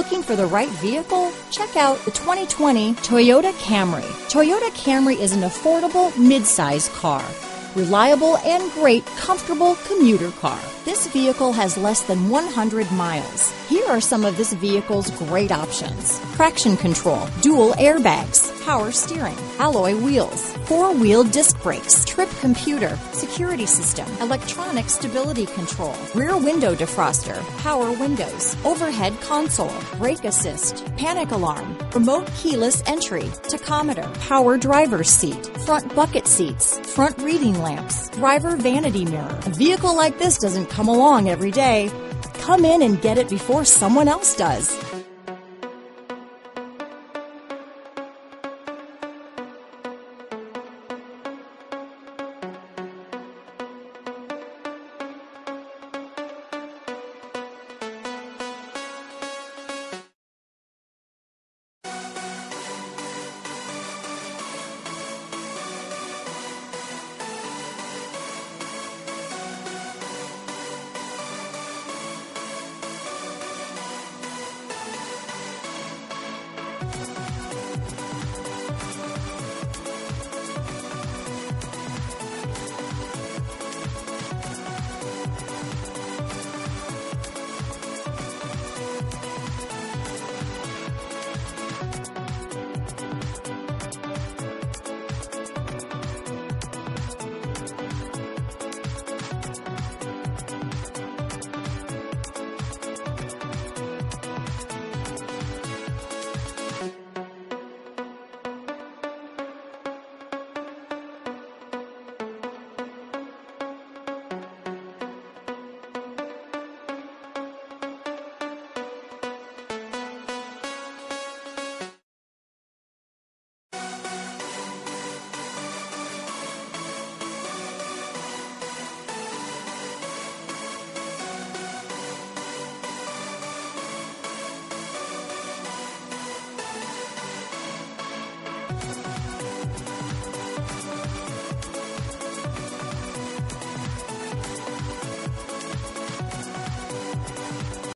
Looking for the right vehicle? Check out the 2020 Toyota Camry. Toyota Camry is an affordable mid-size car. Reliable and great comfortable commuter car. This vehicle has less than 100 miles. Here are some of this vehicle's great options. Traction control, dual airbags, power steering, alloy wheels, four-wheel disc brakes, trip computer, security system, electronic stability control, rear window defroster, power windows, overhead console, brake assist, panic alarm, remote keyless entry, tachometer, power driver's seat, front bucket seats, front reading lamps, driver vanity mirror. A vehicle like this doesn't come along every day. Come in and get it before someone else does.